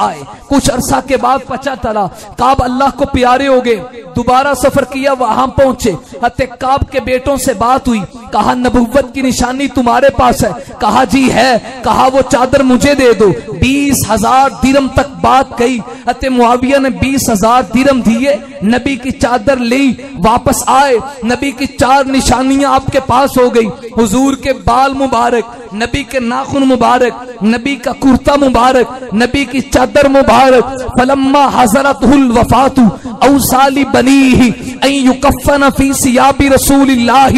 आए। कुछ अरसा के बाद पचा चला काब अल्लाह को प्यारे हो गए दोबारा सफ़र किया, वहाँ पहुँचे। काब के बेटों से बात हुई। कहा, नबुवत की निशानी तुम्हारे पास है। कहा, जी है। कहा, वो चादर मुझे दे दो। बीस हज़ार दिरम तक बात गई हते मुआविया ने बीस हज़ार दिरम दिए। नबी की चादर ली, वापस आए। नबी की चार निशानियाँ आपके पास हो गई। हुजूर के बाल मुबारक, नबी के नाखून मुबारक, नबी का कुर्ता मुबारक, नबी की चादर मुबारक। फलम्मा हज़रत वफातु, औसाली बनी ही युकफन फ़ी सियाबी रसूलिल्लाह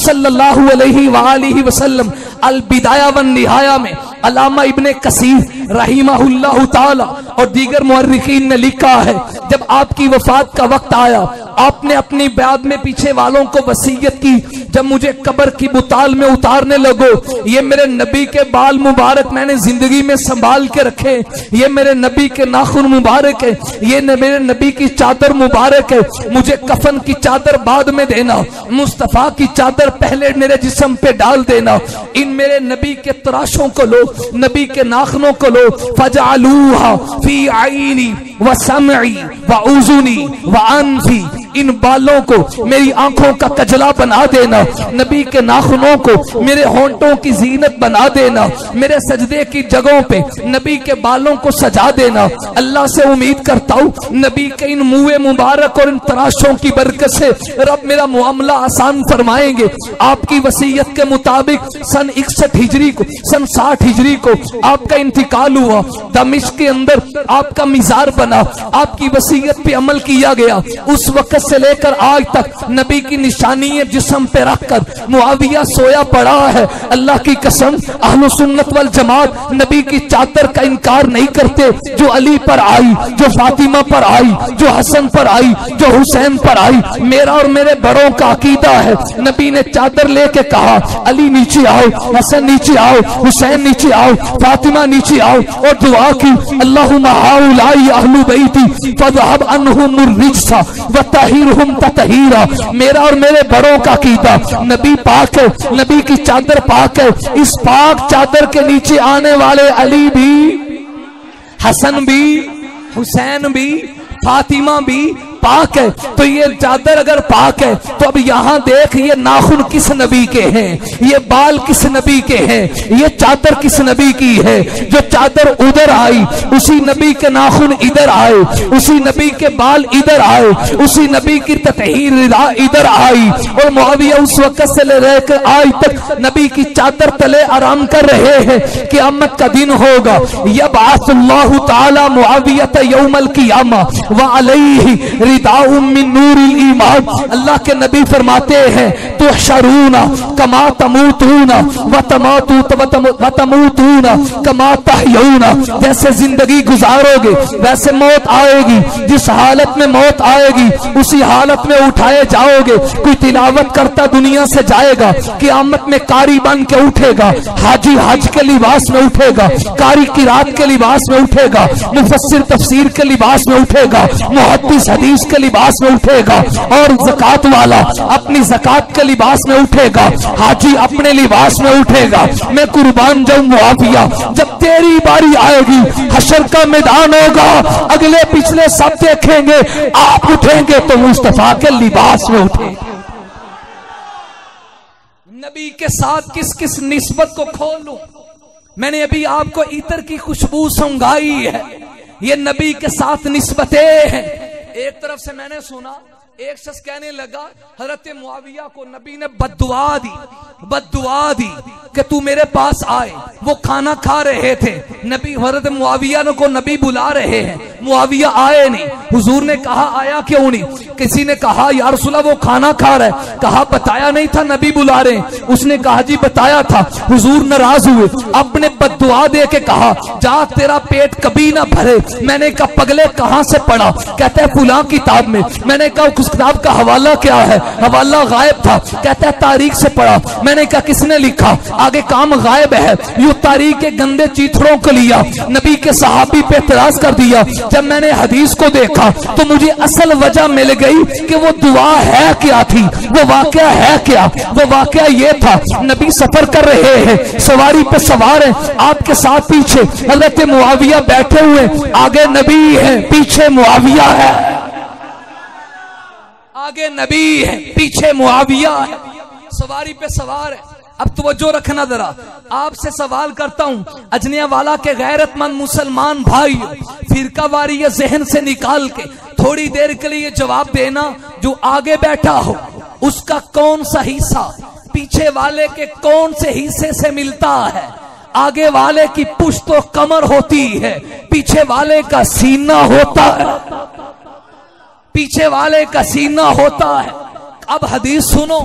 सल्लल्लाहु अलैहि वालिहि वसल्लम अल बिदाया वन निहाया में अलामा इब्ने कसीर रहीमहुल्लाह ताला और दीगर मुर्रिकीन ने लिखा है, जब आपकी वफात का वक्त आया, आपने अपनी ब्याद में पीछे वालों को वसीयत की, जब मुझे कब्र की बुताल में उतारने लगो, ये मेरे नबी के बाल मुबारक मैंने ज़िंदगी में संभाल के रखे, ये मेरे नबी के नाखून मुबारक है, ये मेरे नबी की चादर मुबारक है, मुझे कफन की चादर बाद में देना, मुस्तफ़ा की चादर पहले मेरे जिसम पे डाल देना, इन मेरे नबी के तराशों को लो नबी के नाखनों को लो। फजालूहा फ़ी आईनी व समई व उजुनी व अनफी। इन बालों को मेरी आँखों का कजला बना देना। नबी के नाखूनों को मेरे होंठों की जीनत बना देना। मेरे सजदे की जगहों पे नबी के बालों को सजा देना। अल्लाह से उम्मीद करता हूँ, नबी के इन मुए मुबारक और इन तराशों की बरकत से रब मेरा मामला आसान फरमाएँगे। आपकी वसीयत के मुताबिक सन इकसठ हिजरी को, सन साठ हिजरी को आपका इंतकाल हुआ। दमिश के अंदर आपका मिजार बना। आपकी वसीयत पे अमल किया गया। उस वक्त से लेकर आज तक नबी की निशानी जिसम पे रखकर मुआविया सोया पड़ा है। अल्लाह की कसम, अहलो सुन्नत वल जमात नबी की चादर का इनकार नहीं करते। जो अली पर आई, जो फातिमा पर आई, जो हसन पर आई, जो हुसैन पर आई, मेरा और मेरे बड़ों का अकीदा है। नबी ने चादर लेके कहा, अली नीचे आओ, हसन नीचे आओ, हुसैन नीचे आओ, फातिमा नीचे आओ, और दुआ की अल्लाह तहीरहुम ततहीरा। मेरा और मेरे बड़ों का कीता। नबी पाक है, नबी की चादर पाक है। इस पाक चादर के नीचे आने वाले अली भी, हसन भी, हुसैन भी, फातिमा भी पाक है तो ये चादर अगर पाक है तो अब यहाँ देख, ये नाखून किस नबी के हैं? ये बाल किस नबी के हैं? ये चादर किस नबी की है? जो चादर उधर आई, उसी नबी के नाखून इधर आए, उसी नबी के बाल इधर आए, उसी नबी की ततहीर इधर आई, और मुआविया उस वक्त से ले रहकर आज तक नबी की चादर तले आराम कर रहे हैं कि अमत का दिन होगा। यब आसल्लाह ताला मुआवियत यौमल कियामा व अलैहि अल्लाह के नबी फरमाते हैं तो शरूना कमा तमूतूना व तमातू व तमूतूना कमा तहयूना। जैसे ज़िंदगी गुजारोगे, वैसे मौत आएगी। जिस हालत में मौत आएगी, उसी हालत में उठाए जाओगे। कोई तिलावत करता दुनिया से जाएगा कि आमत में कारी बन के उठेगा। हाजी हज के लिबास में उठेगा, कारी की रात के लिबास में उठेगा मुफसर तफसीर के लिबास में उठेगा मुहदस हदीस के लिबास में उठेगा और जक़ात वाला अपनी जक़ात के लिबास में उठेगा। हाजी, अपने लिबास में उठेगा। मैं कुर्बान जाऊँ मुआविया। जब तेरी बारी आएगी, हशर का मैदान होगा। अगले पिछले सब देखेंगे, आप उठेंगे तो मुस्तफ़ा के लिबास में उठेंगे। नबी के साथ किस किस निस्बत को खोलूं मैंने अभी आपको इतर की खुशबू सुंगाई है। ये नबी के साथ निस्बतें हैं। एक तरफ़ से मैंने सुना, एक शख्स कहने लगा, हज़रत मुआविया को नबी ने बदुआ दी बदुआ दी कि तू मेरे पास आए। वो खाना खा रहे थे। नबी, हज़रत मुआविया को नबी बुला रहे हैं। मुआविया आए नहीं। हुजूर ने कहा, आया क्यों नहीं? किसी ने कहा यार सुला वो खाना खा रहा है। कहा, बताया नहीं था नबी बुला रहे उसने कहा, जी, बताया था। हुजूर नाराज़ हुए। अपने बदुआ दे के कहा, जा, तेरा पेट कभी ना भरे। मैंने कहा, पगले कहाँ से पढ़ा कहते हैं, फुला किताब में। मैंने कहा, उस किताब का हवाला क्या है? हवाला गायब था। कहता है, तारीख से पढ़ा मैंने कहा, किसने लिखा? आगे काम गायब है। यू तारीख के गंदे चीथड़ों को लिया। नबी के सहाबी पे एतराज़ कर दिया। जब मैंने हदीस को देखा तो मुझे असल वजह मिल गई कि वो दुआ है क्या थी, वो वाक्य है क्या, वो वाक्य ये था, नबी सफ़र कर रहे हैं, सवारी पे सवार है आपके साथ पीछे हज़रत मुआविया बैठे हुए आगे नबी है, पीछे मुआविया है। आगे नबी है, पीछे मुआविया है। सवारी पे सवार है। अब तवज्जो रखना जरा। आपसे सवाल करता हूँ अजनिया वाला के गैरतमंद मुसलमान भाई, फिरका वारी ये जहन से निकाल के थोड़ी देर के लिए जवाब देना, जो आगे बैठा हो, उसका कौन सा हिस्सा? पीछे वाले के कौन से हिस्से से मिलता है? आगे वाले की पुश तो कमर होती है, पीछे वाले का सीना होता है। पीछे वाले का सीना होता है। अब हदीस सुनो,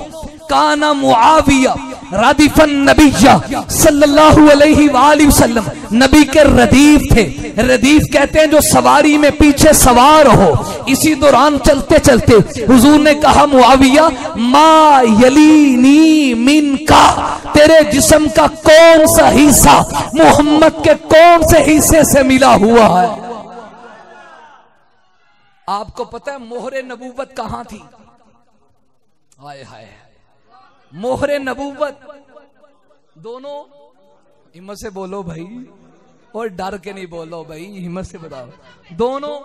काना मुआविया रादिफन नबीया सल्लल्लाहु अलैहि वसल्लम, नबी के रदीफ थे। रदीफ कहते हैं जो सवारी में पीछे सवार हो। इसी दौरान चलते चलते हुजूर ने कहा, मुआविया, मा यलीनी मिन का तेरे जिस्म का कौन सा हिस्सा मोहम्मद के कौन से हिस्से से मिला हुआ है? आपको पता है मोहरे नबूवत कहाँ थी? हाय हाय। मोहरे नबूवत। दोनों, हिम्मत से बोलो भाई, और डर के नहीं बोलो भाई, हिम्मत से बताओ। दोनों,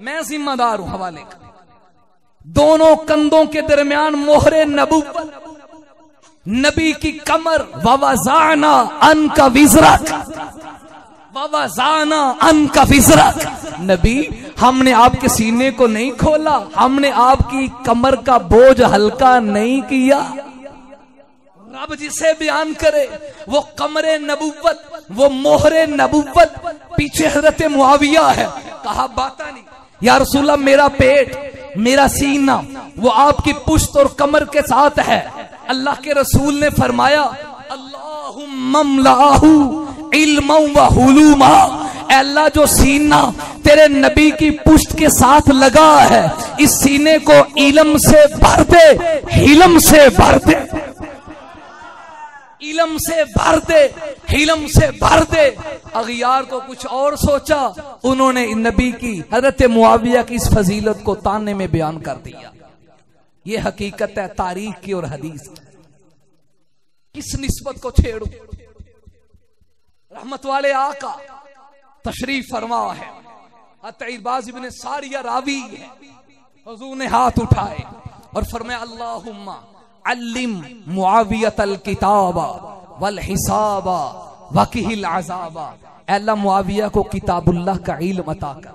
मैं जिम्मेदार हूँ हवाले का। दोनों कंधों के दरमियान मोहरे नबूवत। नबी की कमर ववाजाना अन का विजरक ववाजाना अन का विजरक नबी, हमने आपके सीने को नहीं खोला, हमने आपकी कमर का बोझ हल्का नहीं किया। रब जिसे बयान करे, वो कमरे नबुवत, वो मोहरे नबुवत, पीछे हज़रत मुआविया है। कहा, बाता नहीं। या रसूला मेरा पेट, मेरा सीना, वो आपकी पुश्त और कमर के साथ है। अल्लाह के रसूल ने फरमाया अल्लाह अल्लाह, जो सीना तेरे नबी की पुष्ट के साथ लगा है, इस सीने को इलम से भर दे, हिलम से भर दे। इलम से भर दे हिलम से भर दे। अगियार को कुछ और सोचा, उन्होंने नबी की, हज़रत मुआविया की इस फजीलत को ताने में बयान कर दिया। ये हकीकत है तारीख की और हदीस की। किस निस्बत को छेड़ू? रहमत वाले आका, तशरीफ़ फरमा है। अतबाज इबन सारिया रावी है। हजूर ने हाथ उठाए और फरमाया, अल्लाहुम्मा अल्लिम मुआवियत अल किताबा वल हिसाबा वकील आजाबा अल्लाह मुआविया को किताबुल्लाह का इल्म अता कर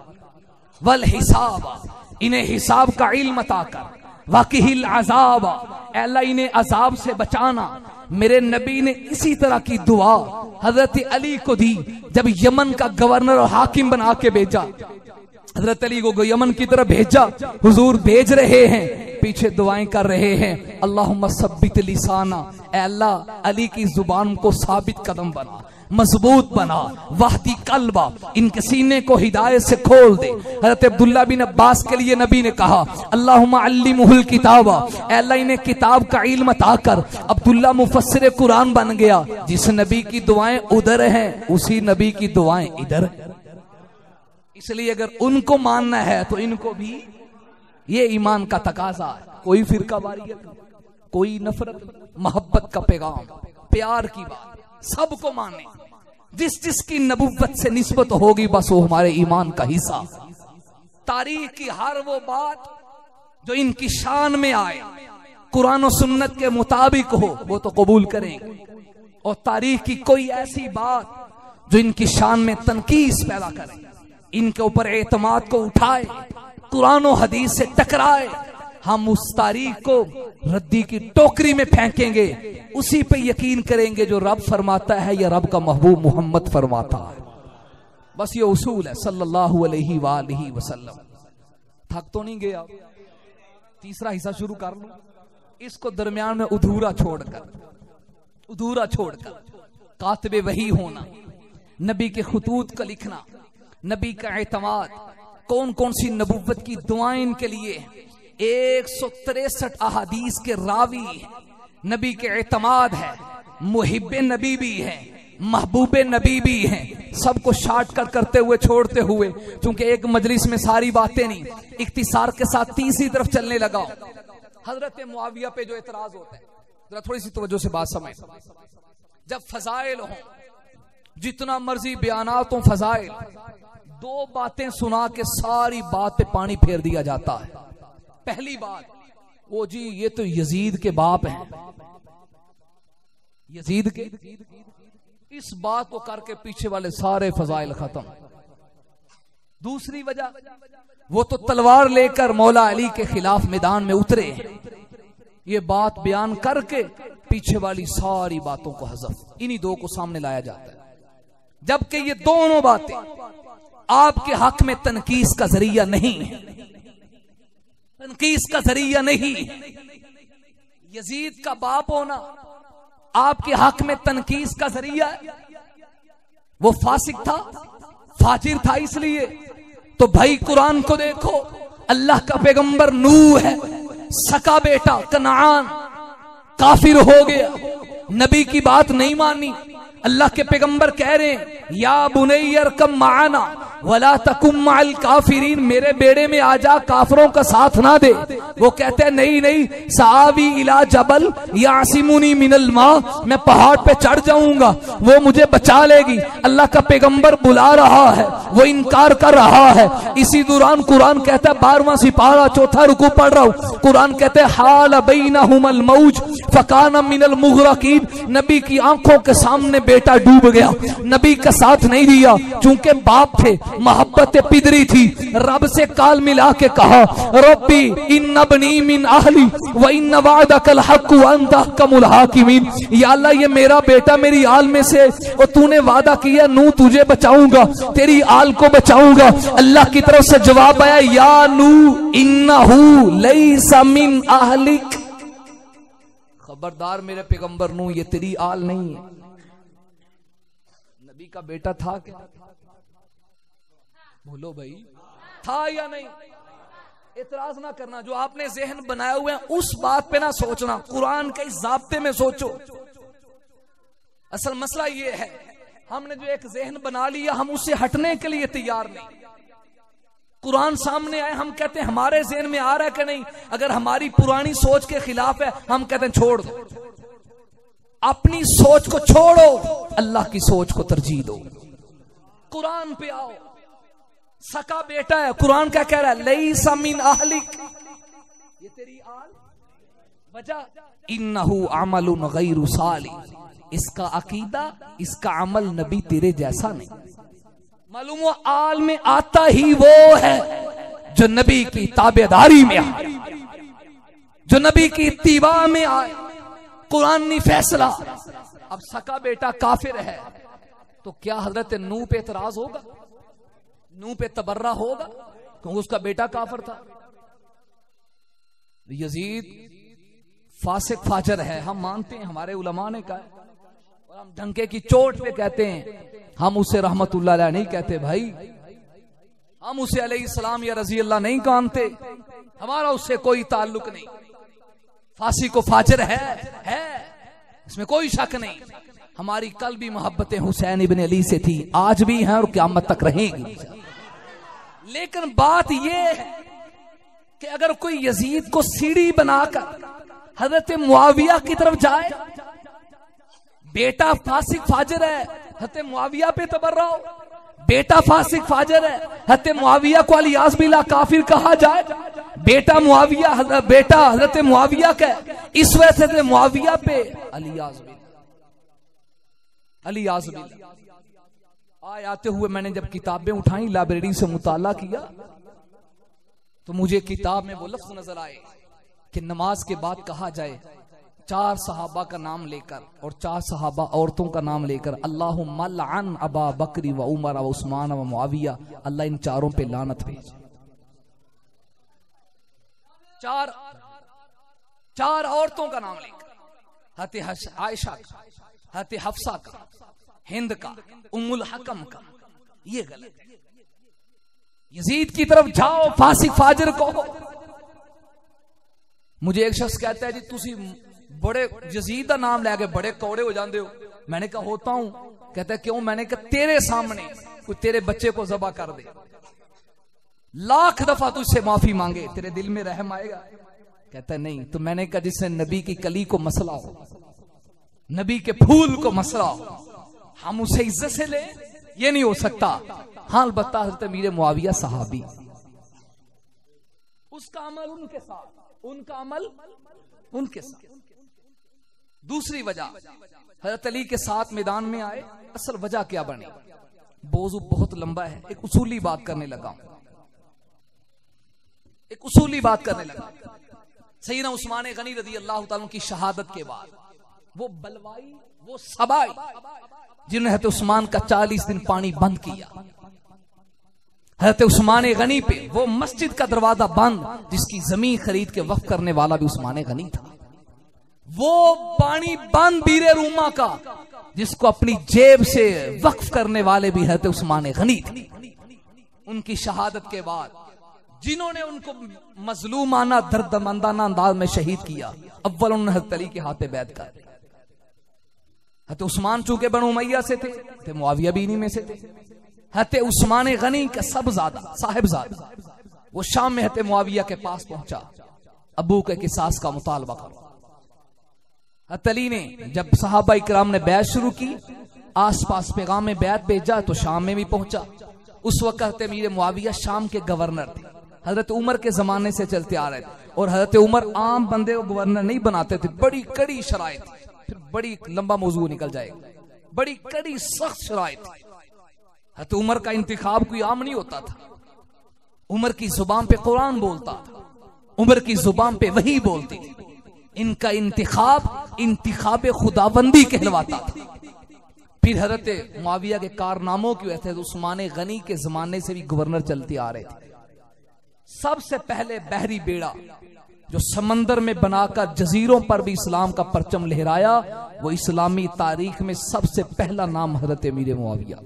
वल हिसाबा इन्हें हिसाब का इल्म अता कर वकील आजाबा अल्लाह इन्हें अजाब से बचाना मेरे नबी ने इसी तरह की दुआ हज़रत अली को दी जब यमन का गवर्नर और हाकिम बना के भेजा हज़रत अली को यमन की तरफ़ भेजा हुजूर भेज रहे हैं पीछे दुआएँ कर रहे हैं। अल्लाह सबित लिसाना। अल्लाह, अली की ज़ुबान को साबित कदम बना, मज़बूत बना, वाहदी कलबा, इनके सीने को हिदायत से खोल दे। हज़रत अब्दुल्ला बिन अब्बास के लिए नबी ने कहा अल्लाह किताबा। अल्लाह, इन्हें किताब का इल्म कर। अब्दुल्ला मुफसर कुरान बन गया। जिस नबी की दुआएँ उधर हैं, उसी नबी की दुआएँ इधर इसलिए अगर उनको मानना है तो इनको भी ये ईमान का तकाजा है। कोई फिरका वारियत कोई नफरत, मोहब्बत का पैगाम, प्यार की बात, सबको माने। जिस जिसकी नबुवत से निस्बत होगी, बस वो हमारे ईमान का हिस्सा तारीख की हर वो बात जो इनकी शान में आए, कुरान सुन्नत के मुताबिक हो, वो तो कबूल करेंगे। और तारीख की कोई ऐसी बात जो इनकी शान में तनकीस पैदा करे, इनके ऊपर एतमाद को उठाए कुरान हदीस से टकराए। हम उस तारीख को रद्दी की टोकरी में फेंकेंगे। उसी पे यकीन करेंगे जो रब फरमाता है, या रब का महबूब मोहम्मद फरमाता है। बस ये उसूल है, सल्लल्लाहु अलैहि वसल्लम। थक तो नहीं गया? तीसरा हिस्सा शुरू कर लो। इसको दरमियान में अधूरा छोड़कर अधूरा छोड़कर, कातबे वही होना, नबी के खतूत का लिखना, नबी का एतमाद कौन कौन सी नबुवत की दुआएँ इनके लिए? एक सौ तिरसठ अहादीस के रावी, नबी के एतमाद है मुहिब नबी भी है, महबूब नबी भी हैं, सबको शार्ट कर करते हुए, छोड़ते हुए, क्योंकि एक मजलिस में सारी बातें नहीं, इख्तिसार के साथ तीसरी तरफ़ चलने लगा हज़रत मुआविया पे जो एतराज़ होता है, जरा थोड़ी सी तवज्जो से बात समझ। जब फजाइल हो, जितना मर्ज़ी बयानातों फजाइल। दो बातें सुना के सारी बात पे पानी फेर दिया जाता है। पहली बात वो जी, ये तो यजीद के बाप हैं। यजीद के इस बात को करके पीछे वाले सारे फजाइल खत्म। दूसरी वजह, वो तो तलवार लेकर मौला अली के खिलाफ मैदान में उतरे। ये बात बयान करके पीछे वाली सारी बातों को हजफ। इन्हीं दो को सामने लाया जाता है। जबकि ये दोनों बातें आपके हक में तनकीस का ज़रिया नहीं। है तनकीस का ज़रिया नहीं। यजीद का बाप होना आपके हक में तनकीस का ज़रिया है। वो फासिक था, फाजिर था इसलिए। तो भाई कुरान को देखो, अल्लाह का पैगंबर नू है, सका बेटा कनान, काफिर हो गया। नबी की बात नहीं मानी। अल्लाह के पैगंबर कह रहे हैं, या बुनैयर कम माना वला तकुम काफिरीन, मेरे बेड़े में आ जा, काफरों का साथ ना दे। वो कहते हैं, नहीं नहीं सावी इला जबल यासिमुनी मिनल माँ, मैं पहाड़ पे चढ़ जाऊँगा, वो मुझे बचा लेगी। अल्लाह का पैगंबर बुला रहा है, वो इनकार कर रहा है। इसी दौरान कुरान कहता है बारवा सिपारा, चौथा रुकू पढ़ रहा हूँ। कुरान कहते हैं, हाल बीना मौज फकाना मिनल मुगरकीन, नबी की आँखों के सामने बेटा डूब गया। नबी का साथ नहीं दिया। चूँकि बाप थे, मोहब्बत पिदरी थी। रब से काल मिला के कहा, रब्बी इन नबनी मिन आहली व इन नवादा कल हक कमुल हाकिमीन। या ये मेरा बेटा मेरी आल में से, और तूने वादा किया नू तुझे बचाऊँगा, तेरी आल को बचाऊँगा। अल्लाह की तरफ़ से जवाब आया, या नू इन्नहू लैसा मिन आहलिक खबरदार मेरे पैगंबर नू ये तेरी आल नहीं है। नबी का बेटा था क्या? बोलो भाई, था या नहीं? इतराज ना करना, जो आपने जहन बनाए हुआ हैं, उस बात पे ना सोचना। कुरान के जबते में सोचो। असल मसला ये है, हमने जो एक जहन बना लिया हम उससे हटने के लिए तैयार नहीं। कुरान सामने आए, हम कहते हैं, हमारे जहन में आ रहा है कि नहीं? अगर हमारी पुरानी सोच के खिलाफ है, हम कहते हैं, छोड़ दो। अपनी सोच को छोड़ो। अल्लाह की सोच को तरजीह दो। कुरान पे आओ। सका बेटा है। कुरान क्या कह रहा है? लई समीन आहलिक ये तेरी आल? वजह? इन्नहु अमलुन गैरु साली। इसका अकीदा, इसका अमल नबी तेरे जैसा नहीं। मालूम आल में आता ही वो है जो नबी की ताबेदारी में आए। जो नबी की इत्तीबा में आए। कुरान फैसला। अब सका बेटा काफिर है। तो क्या हज़रत नू पे एतराज़ होगा? नू पे तबर्रा होगा? क्योंकि उसका बेटा काफर था। यजीद, फासिक फाजर है। हम मानते हैं, हमारे उलमा ने कहा और हम ढंके की चोट पे कहते हैं। हम उसे रहमतुल्लाह नहीं कहते भाई। हम उसे अलैहिस्सलाम या रज़ी अल्लाह नहीं मानते। हमारा उससे कोई ताल्लुक नहीं। फांसी को फाजर है है। इसमें कोई शक नहीं। हमारी कल भी मोहब्बतें हुसैन इबन अली से थी, आज भी हैं और क्यामत तक रहेंगी। लेकिन बात यह है कि अगर कोई यजीद को सीढ़ी बनाकर हज़रत मुआविया की तरफ़ जाए, बेटा फासिक फाजर है, हज़रत मुआविया पे तबर्रा हो। बेटा फासिक फाजर है। हज़रत मुआविया को अलियास बिला काफिर कहा जाए। बेटा मुआविया बेटा हज़रत मुआविया का इस वजह से मुआविया पे अलियास अलियास आए आते हुए मैंने जब किताबें उठाई, लाइब्रेरी से मुताला किया तो मुझे किताब में वो लफ्ज नज़र आए कि नमाज़ के बाद कहा जाए चार सहाबा का नाम लेकर और चार सहाबा औरतों का नाम लेकर अल्लाह मलान अबा बकरी व उमर व उस्मान व मुआविया, अल्लाह इन चारों पे लानत भेज। चार चार औरतों का नाम लेकर, हते आयशा का, हते हफ्सा का, हिंद का उमुल हकम का, ये गलत है। यजीद की तरफ़ जाओ, फासिक फाजिर को मुझे एक शख्स कहता है जी, तुसी बड़े यजीद का नाम लैके बड़े कौड़े हो जाते हो। मैंने कहा, होता हूँ। कहता, क्यों? मैंने कहा, तेरे सामने कोई तेरे बच्चे को जबा कर दे। लाख दफ़ा तुझसे माफ़ी मांगे, तेरे दिल में रहम आएगा। कहता, नहीं तो मैंने कहा, जिससे नबी की कली को मसला हो, नबी के फूल को मसला हो, हम उसे इज़्ज़त से ले, ये नहीं हो सकता। हाल बता हज़रत मीर मुआविया सहाबी। उसका अमल उनके साथ, उनका अमल उनके साथ। दूसरी वजह, हज़रत अली के साथ मैदान में आए, असल वजह क्या बनी? बोजू बहुत लंबा है, एक उसूली बात करने लगा एक उसूली बात करने लगा सही ना उस्मान गनी रदी अल्लाह की शहादत के बाद, वो बलवाई, वो सबाई, जिन्होंने हज़रत उस्मान का चालीस दिन पानी बंद किया। हज़रत उस्मान गनी पे वो मस्जिद का दरवाज़ा बंद, जिसकी ज़मीन खरीद के वक्त करने वाला भी उस्मान गनी था। वो पानी बंद बीरे रूमा का, जिसको अपनी जेब से वक्फ करने वाले भी हज़रत उस्मान गनी उनकी शहादत के बाद जिन्होंने उनको मजलूमाना, दर्दमंदाना अंदाज में शहीद किया, अव्वल उन्होंने हज़रत के हाथे बैद कर। हत उस्मान चूँकि बनो मैया से थे थे मुआविया भी इन्हीं में से थे। हते उस्मान गनी का सब ज़्यादा, साहिब ज़्यादा, वो शाम में हते मुआविया के पास पहुँचा। अबू के किसास का मुतालबा करो। अतली ने जब साहबा इकराम ने बैत शुरू की, आसपास पैगाम में बैत भेजा तो शाम में भी पहुँचा। उस वक्त मीर मुआविया शाम के गवर्नर थे। हज़रत उमर के जमाने से चलते आ रहे थे। और हज़रत उमर आम बंदे को गवर्नर नहीं बनाते थे। बड़ी कड़ी शराय फिर बड़ी लंबा मौजू निकल जाएगा बड़ी कड़ी सख्त शराय हज़रत उमर का इंतखाब कोई आम नहीं होता था। उमर की ज़ुबान पे कुरान बोलता था। उमर की ज़ुबान पे वही बोलती थी। इनका इंतखाब इंतखाब खुदाबंदी कहलवाता था। फिर हज़रत मुआविया के कारनामों की वजह से उस्मान गनी के जमाने से भी गवर्नर चलते आ रहे थे। सबसे पहले बहरी बेड़ा, जो समंदर में बनाकर जजीरों पर भी इस्लाम का परचम लहराया, वो इस्लामी तारीख में सबसे पहला नाम हज़रत मीर मुआविया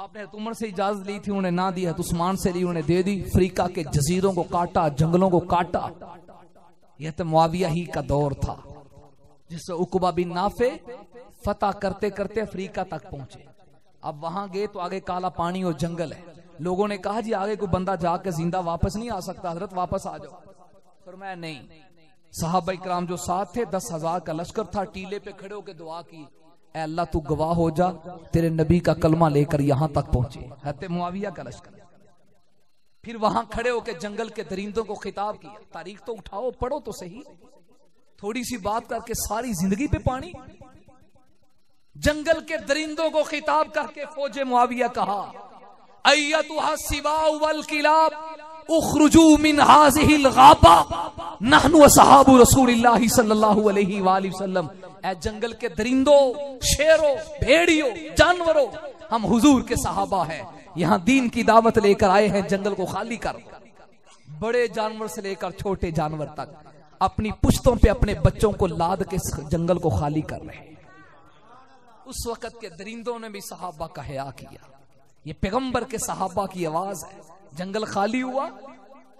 आपने उमर से इजाज़त ली थी उन्हें ना दी है उस्मान से ली उन्हें दे दी। अफ्रीका के जजीरों को काटा, जंगलों को काटा। यह तो मुआविया ही का दौर था, जिससे उकबा बिन नाफे फतह करते करते अफ्रीका तक पहुँचे। अब वहाँ गए तो आगे काला पानी और जंगल है। लोगों ने कहा, जी, आगे कोई बंदा जाकर ज़िंदा वापस नहीं आ सकता। हज़रत, वापस आ जाओ। पर मैं नहीं। साहब इकराम जो साथ थे, दस हज़ार का लश्कर था, टीले पे खड़े होकर दुआ की। अल्लाह तू गवाह हो जा, तेरे नबी का कलमा लेकर यहाँ तक पहुँचे। हते मुआविया का लश्कर। फिर वहाँ खड़े होकर जंगल के दरिंदों को खिताब किया। तारीख तो उठाओ, पढ़ो तो सही। थोड़ी सी बात करके सारी ज़िंदगी पे पानी। जंगल के दरिंदों को खिताब करके फौजे मुआविया कहा अयतुहा सिवा वल किलाब। उखरुजू मिन हाजिहिल गाबा नहनु जंगल के दरिंदों, शेरों, भेड़ियों, जानवरों, हम हुजूर के सहाबा हैं। यहाँ दीन की दावत लेकर आए हैं जंगल को खाली कर। बड़े जानवर से लेकर छोटे जानवर तक। अपनी पुश्तों पे अपने बच्चों को लाद के जंगल को खाली कर रहे उस वक्त के दरिंदों ने भी सहाबा का हया किया। ये पैगंबर के सहाबा की आवाज़ है। जंगल खाली हुआ।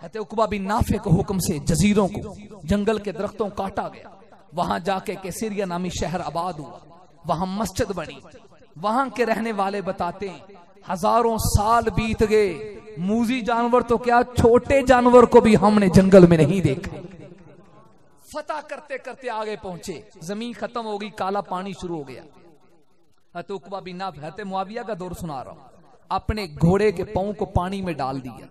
हते उकबा बिन नाफे के हुक्म से जजीरों को जंगल के दरख्तों काटा गया। वहाँ जाके केसरिया नामी शहर आबाद हुआ। वहाँ मस्जिद बनी। वहाँ के रहने वाले बताते हैं, हज़ारों साल बीत गए। मूजी जानवर तो क्या, छोटे जानवर को भी हमने जंगल में नहीं देखा। फतह करते करते आगे पहुँचे। ज़मीन खत्म हो गई, काला पानी शुरू हो गया। उकबा बिना हते मुआविया का दौर सुना रहा हूँ। अपने घोड़े के पाओ को पानी में डाल दिया।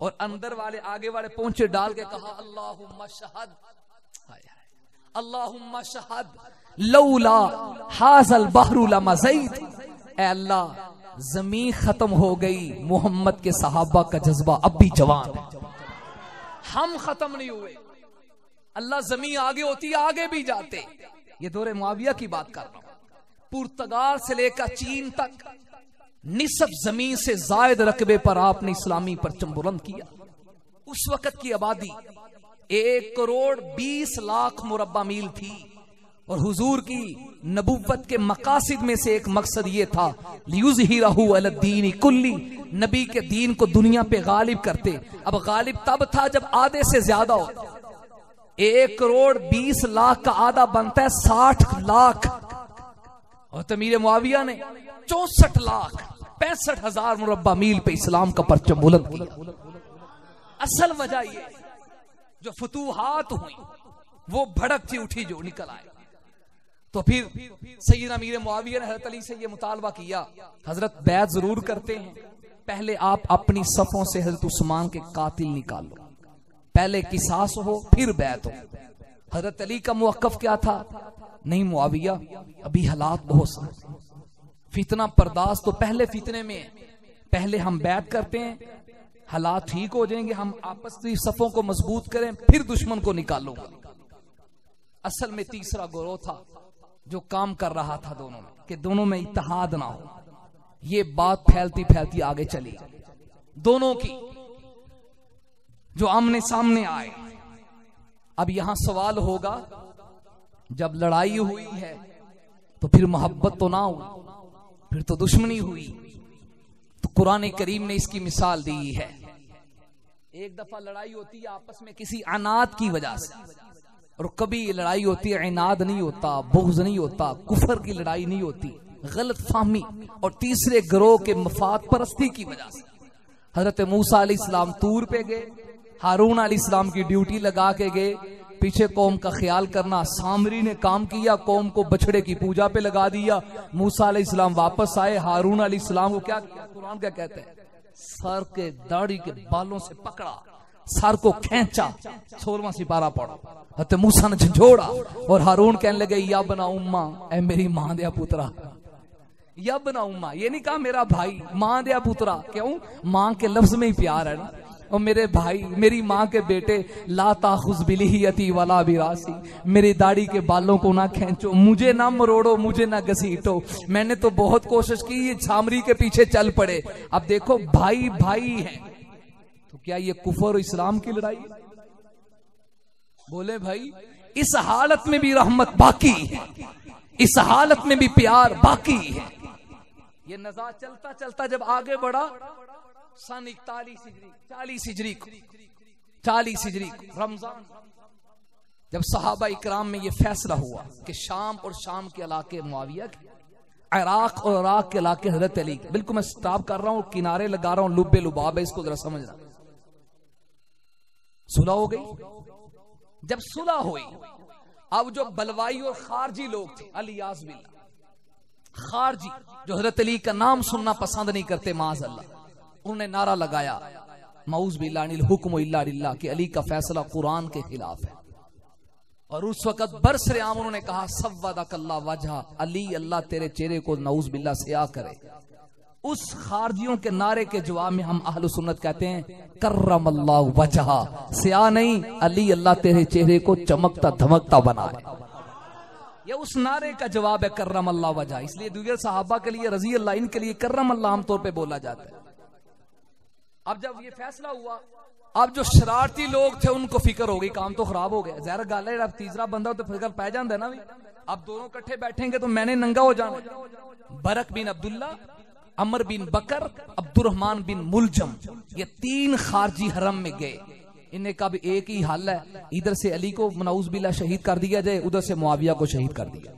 और अंदर वाले, आगे वाले पहुँचे, डाल के कहा अल्लाह शहद। अल्लाह शहद। लौला हाजल बहरुला अल्लाह, ज़मीन खत्म हो गई। मोहम्मद के सहाबा का जज्बा अब भी जवान है। हम खत्म नहीं हुए। अल्लाह ज़मीन आगे होती, आगे भी जाते। ये दौरे मुआविया की बात कर रहा हूँ। पुर्तगाल से लेकर चीन तक निसब ज़मीन से जायद रकबे पर आपने इस्लामी परचम बुलंद किया। उस वक्त की आबादी एक करोड़ बीस लाख मुरबा मील थी और हुजूर की नबुवत के मकासिद में से एक मकसद ये था यूज़ ही रहू दीन कुल्ली, नबी के दीन को दुनिया पे गालिब करते। अब गालिब तब था जब आधे से ज़्यादा हो। एक करोड़ बीस लाख का आधा बनता है साठ लाख। और तमीर मुआविया ने चौसठ लाख। पैंसठ हज़ार मुरबा मील पे इस्लाम का परचम बुलंद किया। असल वजह ये, जो फतूहात हुई, वो भड़कती उठी जो निकल आए। तो फिर सैयद अमीर मुआविया ने हज़रत अली से ये मुतालबा किया, हज़रत बैत ज़रूर करते हैं, पहले आप अपनी सफों से हज़रत उस्मान के कातिल निकालो पहले किसास हो, फिर बैत हो। हज़रत अली का मुवक्फ क्या था? नहीं मुआविया, अभी हालात बहुत सारे फितना बर्दाश्त तो पहले फितने में है। पहले हम बैत करते हैं, हालात ठीक हो जाएँगे, हम आपस सफों को मज़बूत करें, फिर दुश्मन को निकालो। असल में तीसरा गुरोह था, जो काम कर रहा था दोनों में, कि दोनों में इतिहाद ना हो। ये बात फैलती फैलती आगे चली। दोनों की, जो आमने सामने आए। अब यहाँ सवाल होगा, जब लड़ाई हुई है तो फिर मोहब्बत तो ना हुई। फिर तो दुश्मनी हुई। तो कुरान करीम ने इसकी मिसाल दी है। एक दफ़ा लड़ाई होती है आपस में किसी अनाद की वजह से। और कभी लड़ाई होती है, इनाद नहीं होता, बुग्ज नहीं होता, कुफर की लड़ाई नहीं होती, गलत फाहमी और तीसरे ग्रोह के मफाद परस्ती की वजह से। हज़रत मूसा इस्लाम तूर पे गए, हारून अली इस्लाम की ड्यूटी लगा के गए पीछे कौम का ख्याल करना, सामरी ने काम किया, कौम को बछड़े की पूजा पे लगा दिया। मूसा इस्लाम वापस आए, हारून इस्लाम को क्या कुरान क्या कहते हैं? सर के दाढ़ी के बालों से पकड़ा, सर को खेचा सोलवा सिपारा पड़ा, हते मूसा ने झंझोड़ा और हारून कहने लगे, या बना उम्मा ए मेरी माँ दिया पुत्रा। या बना उम्मा, ये नहीं कहा मेरा भाई, माँ दिया पुत्रा, क्यों? माँ के लफ्ज में ही प्यार है ना। और मेरे भाई, मेरी माँ के बेटे लाता खुशबिली वाला विरासी मेरी दाढ़ी के बालों को ना खेचो, मुझे ना मरोड़ो, मुझे ना घसीटो। मैंने तो बहुत कोशिश की, ये छामरी के पीछे चल पड़े। अब देखो, भाई भाई है। तो क्या ये कुफर इस्लाम की लड़ाई बोले, भाई, इस हालत में भी रहमत बाकी है। इस हालत में भी प्यार बाकी है। ये नजा चलता चलता जब आगे बढ़ा सन इकतालीस हिजरी, चालीस हिजरी को, चालीस हिजरी को, रमज़ान। जब सहाबा इकराम में ये फैसला हुआ कि शाम और शाम के इलाके मुआविया के, इराक और इराक के इलाके हज़रत अली के, बिल्कुल मैं स्टॉप कर रहा हूँ, किनारे लगा रहा हूँ, लुब्बे लुबाब इसको जरा समझना सुलह हो गई? जब सुलह हुई, अब जो बलवाई और खारजी लोग थे, अलियाज बिल्ला, खारजी, जो हज़रत अली का नाम सुनना पसंद नहीं करते माज अल्लाह उन्होंने नारा लगाया। मऊज बिल्लानिल हुक्म इल्ला कि अली का फैसला कुरान के खिलाफ है। और उस वक्त बरसरे आम उन्होंने कहा सवादा कल्ला वजह, अली अल्लाह तेरे चेहरे को नऊज बिल्ला से आ करे। उस खारजियों के नारे के जवाब में हम अहल सुन्नत कहते हैं कर्रम अल्लाह वजह, सिया नहीं, अली अल्लाह तेरे चेहरे को चमकता धमकता बनाए। ये उस नारे का जवाब है कर्रम अल्लाह वजह। इसलिए दूसरे साहबा के लिए, रज़ी अल्लाह इनके लिए कर्रम अल्लाह आमतौर पर बोला जाता है। अब जब ये फैसला हुआ, अब जो शरारती लोग थे, उनको फ़िक्र गई काम तो खराब हो गया। जहर गल है तीसरा बंदा तो फ़िक्र पै जाता ना भी। अब दोनों कट्ठे बैठेंगे तो मैंने नंगा हो जाना। बरक बिन अब्दुल्ला, अमर बिन बकर अब्दुलरहमान बिन मुलजम, ये तीन खारजी हरम में गए। इन्हें कब एक ही हल है, इधर से अली को मनाउज बिल्ला शहीद कर दिया जाए, उधर से मुआविया को शहीद कर दिया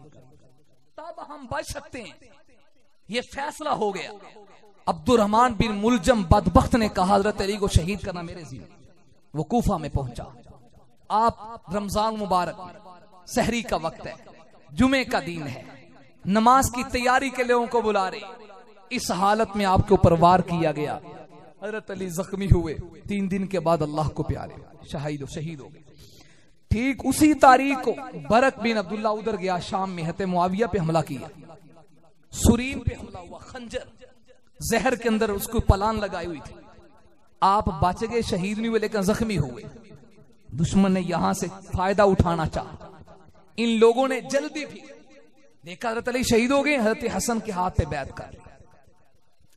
तब हम बच सकते हैं। ये फैसला हो गया। अब्दुलरहमान बिन मुलजम बदबख्त ने कहा, हज़रत अली को शहीद करना मेरे जी वो कूफा में पहुँचा। आप रमज़ान मुबारक सहरी का वक्त है, जुमे का दिन है। नमाज़ की तैयारी के लोगों को बुला रहे। इस हालत में आपके ऊपर वार किया गया। हज़रत अली जख्मी हुए। तीन दिन के बाद अल्लाह को प्यारे, शहीद शहीद हो गए। ठीक उसी तारीख को बरक बिन अब्दुल्ला उधर गया। शाम में हते मुआविया पे हमला किया। सुरीन पे हमला हुआ, खंजर। जहर के अंदर उसको पलान लगाई हुई थी। आप बच गए शहीद नहीं हुए, लेकिन जख्मी हुए। दुश्मन ने यहाँ से फ़ायदा उठाना चाहा। इन लोगों ने जल्दी भी देखा, हज़रत अली शहीद हो गए, हज़रत हसन के हाथ पे बैत कर।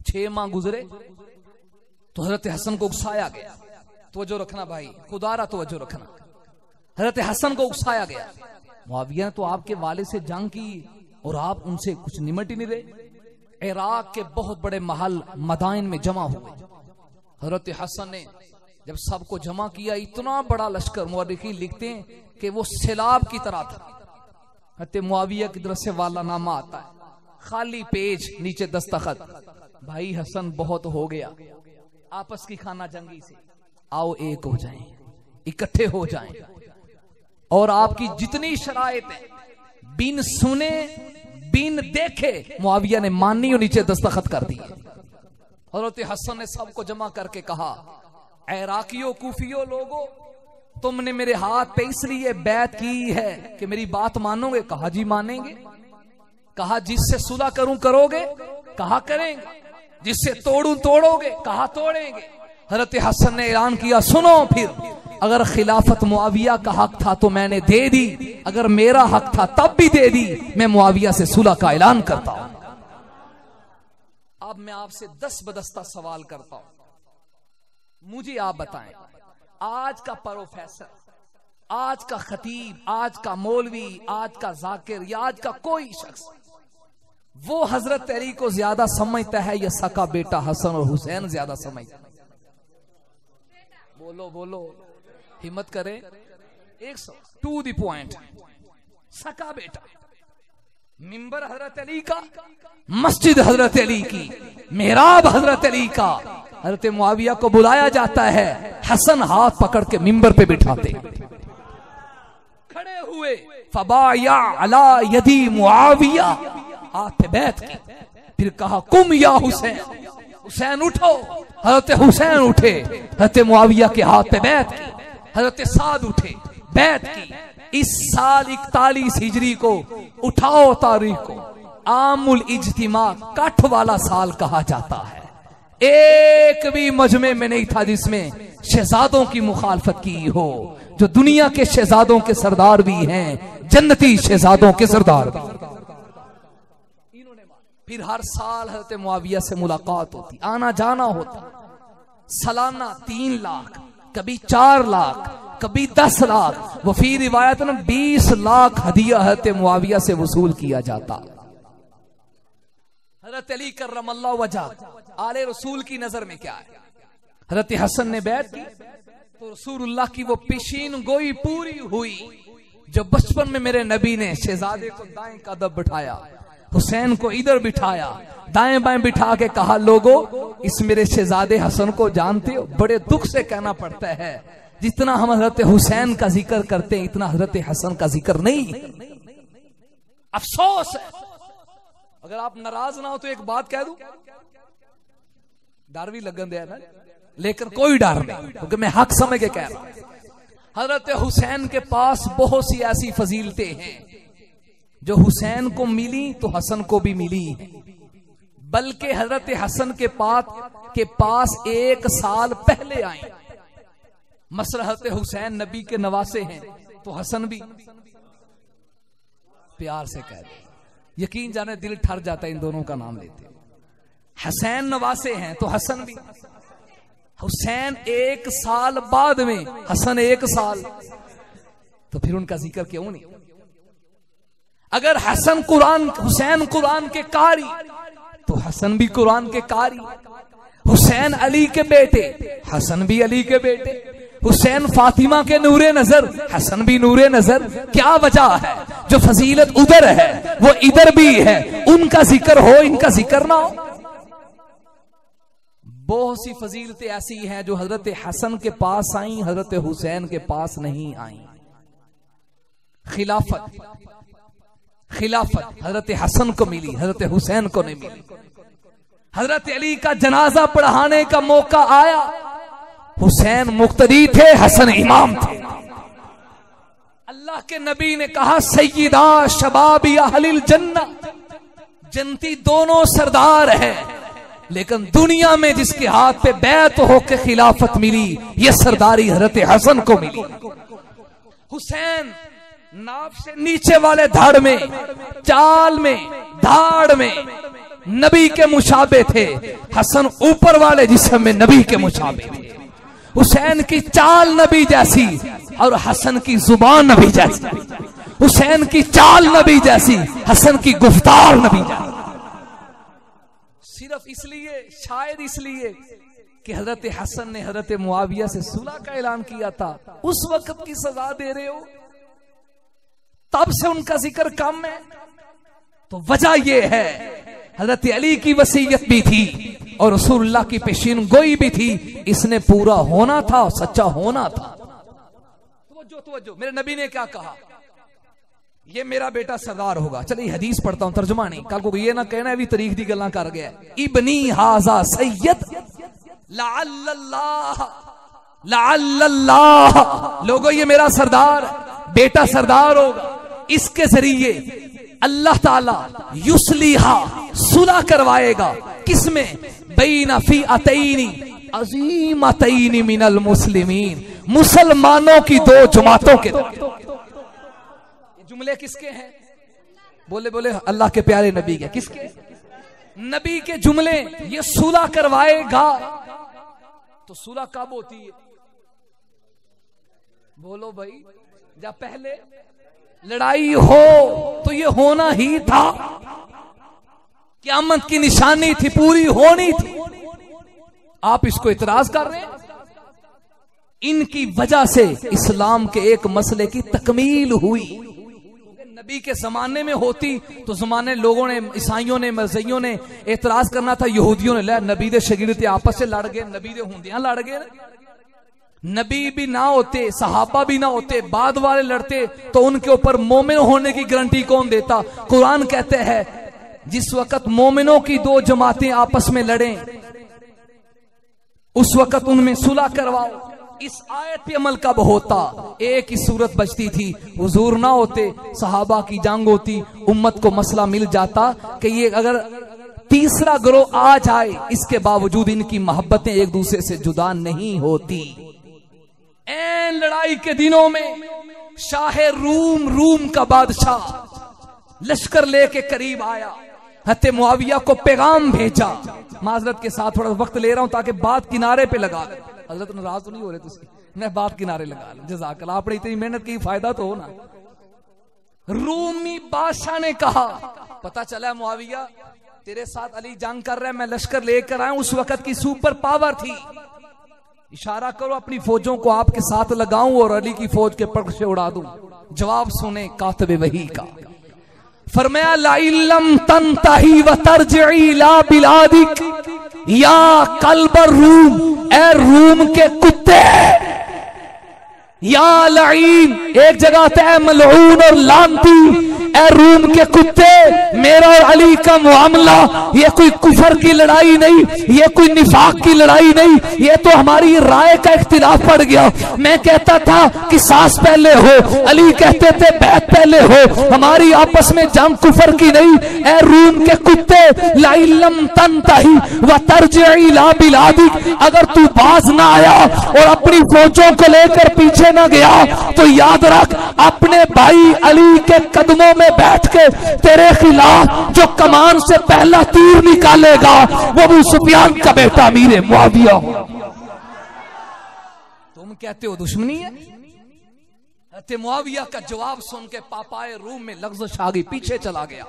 छह माह गुजरे तो हज़रत हसन को उकसाया गया। तवज्जो रखना भाई, खुदारा तवज्जो रखना। हज़रत हसन को उकसाया गया। मुआविया तो आपके वाले से जंग की, और आप उनसे कुछ निमट ही नहीं रहे। इराक के बहुत बड़े महल मदाइन में जमा हुए। हज़रत हसन ने जब सबको जमा किया, इतना बड़ा लश्कर मुआरिखी लिखते हैं कि वो सैलाब की तरह था। हते मुआविया की तरफ़ से वाला नामा आता है। खाली पेज नीचे दस्तखत। भाई हसन बहुत हो गया। आपस की खाना जंगी से। आओ एक हो जाएँ, इकट्ठे हो जाएँ। और आपकी जितनी है, बिन सुने बिन देखे, मुआविया ने मानी और नीचे दस्तखत कर दिए। हज़रत हसन ने सबको जमा करके कहा ऐराकियो कुफियो लोगो, तुमने मेरे हाथ पे इसलिए बैत की है कि मेरी बात मानोगे? कहा, जी मानेंगे। कहा, जिससे सुलह करूँ, करोगे। कहा, करेंगे। जिससे तोड़ू, तोड़ोगे। कहा, तोड़ेंगे। हज़रत हसन ने ऐलान किया, सुनो फिर। अगर खिलाफत मुआविया का हक था तो मैंने दे दी। अगर मेरा हक था तब भी दे दी। मैं मुआविया से सुलह का ऐलान करता हूँ। अब मैं आपसे दस बदस्ता सवाल करता हूँ। मुझे आप बताएँ, आज का प्रोफेसर, आज का खतीब, आज का मौलवी, आज का जाकिर या आज का कोई शख्स, वो हज़रत अली को ज़्यादा समझता है या सका बेटा हसन और हुसैन ज़्यादा समझता बोलो बोलो। हिम्मत करें। एक सौ। To the point. सका बेटा। मिंबर हज़रत अली का, मस्जिद हज़रत अली की मेहराब हज़रत अली का, हज़रत मुआविया को बुलाया जाता है, हसन हाथ पकड़ के मिंबर पे बिठाते। खड़े हुए, फबाया अला यदि मुआविया, हाथ बैठ के। फिर कहा, कुम या हुसैन हुसैन उठो। हज़रत हुसैन उठे, हज़रत मुआविया के हाथ पे बैठ की। हज़रत साद उठे बैठ की, इस साल इकतालीस हिजरी को, उठाओ तारीख को, आमुल इज्तिमा कठ वाला साल कहा जाता है। एक भी मजमे में नहीं था जिसमें शहजादों की मुखालफत की हो, जो दुनिया के शहजादों के सरदार भी हैं, जन्नती शहजादों के सरदार भी। फिर हर साल हज़रत मुआविया से मुलाकात होती, आना जाना होता। सालाना तीन लाख कभी चार लाख, कभी दस लाख। वफी रिवायत में बीस लाख हदिया हज़रत मुआविया से वसूल किया जाता। हज़रत अली कर रमल्ला वजह, आले रसूल की नज़र में क्या है? हज़रत हसन ने बैठ की तो रसूलुल्लाह की वो पेशीन गोई पूरी हुई। जो बचपन में मेरे नबी ने शहजादे को दाएँ कदम बिठाया हुसैन को इधर बिठाया। दाएँ बाएँ बिठा के कहा, लोगो, इस मेरे शहजादे हसन को जानते हो? बड़े दुख से कहना पड़ता है। जितना हम हज़रत हुसैन का ज़िक्र करते हैं, इतना हज़रत हसन का ज़िक्र नहीं। अफसोस है। अगर आप नाराज़ ना हो तो एक बात कह दू। डर भी लगन दिया ना। लेकिन कोई डर नहीं, क्योंकि मैं हक समझ के कह रहा हूँ। हज़रत हुसैन के पास बहुत सी ऐसी फजीलतें हैं। जो हुसैन को मिली तो हसन को भी मिली। बल्कि हज़रत हसन के पास के पास एक साल पहले आए। मसरहत हुसैन नबी के नवासे हैं तो हसन भी प्यार से कह दे। यकीन जाने दिल ठर जाता है इन दोनों का नाम लेते। हसैन नवासे हैं तो हसन भी। हुसैन एक साल बाद में, हसन एक साल। तो फिर उनका ज़िक्र क्यों नहीं? अगर हसन कुरान, हुसैन कुरान के कारी तो हसन भी कुरान के कारी। हुसैन अली के बेटे, हसन भी अली के बेटे। हुसैन फातिमा के नूरे नज़र, हसन भी नूरे नज़र। क्या वजह है? जो फजीलत उधर है, वो इधर भी है। उनका ज़िक्र हो, इनका ज़िक्र ना हो। बहुत सी फजीलतें ऐसी हैं जो हज़रत हसन के पास आई, हज़रत हुसैन के पास नहीं आई। खिलाफत। खिलाफत हज़रत हसन को मिली, हज़रत हुसैन को नहीं मिली। हज़रत अली का जनाजा पढ़ाने का मौका आया। हुसैन मुख्तदी थे, हसन इमाम थे। अल्लाह के नबी ने कहा सैदा शबाब अहलिल जन्ना जनती दोनों सरदार है, लेकिन दुनिया में जिसके हाथ पे बैत होके खिलाफत मिली, ये सरदारी हज़रत हसन को मिली। हुसैन नाव से नीचे वाले धड़ में चाल में, धाड़ में नबी के मुशाबे थे। हसन ऊपर वाले जिसम में नबी के मुशाबे थे। हुसैन की चाल नबी जैसी और हसन की ज़ुबान नबी जैसी। हुसैन की चाल नबी जैसी, हसन की गुफ्तार नबी जैसी। सिर्फ़ इसलिए, शायद इसलिए कि हज़रत हसन ने हज़रत मुआविया से सुलह का ऐलान किया था। उस वक्त की सजा दे रहे हो तब से उनका ज़िक्र कम है। तो वजह यह है, हज़रत अली की वसीयत भी थी और रसूलुल्लाह की पेशीन गोई भी थी। इसने पूरा होना था, सच्चा होना था। तो तो मेरे नबी ने क्या कहा? ये मेरा बेटा सरदार होगा। चलिए, हदीस पढ़ता हूँ, तर्जुमा नहीं। कल को ये ना कहना भी तारीख दी गल कर गया। इबनी हाजा सैयद। लाल लोगो, ये मेरा सरदार बेटा सरदार होगा। इसके ज़रिए अल्लाह ताला युसलीहा सुलह करवाएगा। किसमें? बेना फ़ी अतईनी अजीम अतईनी मिनल मुस्लिमीन। मुसलमानों की दो जमातों के जुमले किसके हैं? बोले बोले, अल्लाह के प्यारे नबी के। किसके? नबी के जुमले, ये सुलह करवाएगा। तो सुलह कब होती है? बोलो भाई जब पहले? लड़ाई हो तो ये होना ही था। क्यामत की निशानी थी, पूरी होनी थी। आप इसको इतराज कर रहे हैं? इनकी वजह से इस्लाम के एक मसले की तकमील हुई। नबी के जमाने में होती तो जमाने लोगों ने, ईसाइयों ने, मरजइयों ने एतराज़ करना था, यहूदियों ने नबी दे शगीर आपस से लड़ गए, नबी दे होंदिया लड़ गए। नबी भी ना होते, सहाबा भी ना होते, बाद वाले लड़ते तो उनके ऊपर मोमिन होने की गारंटी कौन देता? कुरान कहते हैं, जिस वक्त मोमिनों की दो जमातें आपस में लड़े, उस वक्त उनमें सुलह करवाओ। इस आयत पे अमल कब होता? एक ही सूरत बचती थी, हुजूर ना होते, सहाबा की जंग होती, उम्मत को मसला मिल जाता कि ये अगर तीसरा ग्रोह आ जाए इसके बावजूद इनकी मोहब्बतें एक दूसरे से जुदा नहीं होती। एन लड़ाई के दिनों में शाह रूम रूम का बादशाह लश्कर लेके करीब आया। हते मुआविया को पैगाम भेजा। माजरत के साथ थोड़ा वक्त ले रहा हूँ ताकि बात किनारे पे लगा हज़रत नाराज़ तो नहीं हो रहे तुझे मैं बात किनारे लगा लू। जजाकल आपने इतनी मेहनत की, फ़ायदा तो हो ना। रूमी बादशाह ने कहा, पता चला मुआविया, तेरे साथ अली जंग कर रहा मैं लश्कर लेकर आया उस वक्त की सुपर पावर थी। इशारा करो, अपनी फौजों को आपके साथ लगाऊँ और अली की फौज के पक्ष से उड़ा दूँ। जवाब सुने कातबे वही का। फरमाया, लाइलम तन ताही ला बिलादिक। या कलबर रूम, ए रूम के कुत्ते। या लईन एक जगह तय मलून और लानती ए रूम के कुत्ते, मेरा और अली का मामला, ये कोई कुफर की लड़ाई नहीं, ये कोई निफाक की लड़ाई नहीं, ये तो हमारी राय का इख्तिलाफ पड़ गया। मैं कहता था कि सास पहले हो, अली कहते थे बैत पहले हो, हमारी आपस में जंग कुफर की नहीं। ए रूम के कुत्ते, लाइलम तन तही व तरजी ला बिलादी अगर तू बाज ना आया और अपनी फौजों को लेकर पीछे ना गया तो याद रख, अपने भाई अली के कदमों में बैठ के तेरे खिलाफ जो कमान से पहला तीर निकालेगा, वो भी सुफियान का बेटा मीरे मुआविया तुम कहते हो दुश्मनी है? मुआविया का जवाब सुन के पापाए रूम में लफ्ज शागी पीछे चला गया।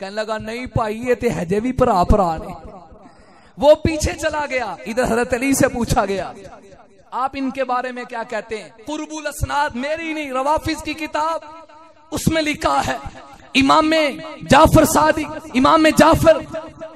कहने लगा, नहीं पाई, ये ते हजे भी भरा भरा ने वो पीछे चला गया। इधर हज़रत अली से पूछा गया, आप इनके बारे में क्या कहते हैं? कुरबुल असनाद, मेरी नहीं, रवाफिज की किताब। उसमें लिखा है इमाम जाफ़र सादिक, इमाम जाफ़र,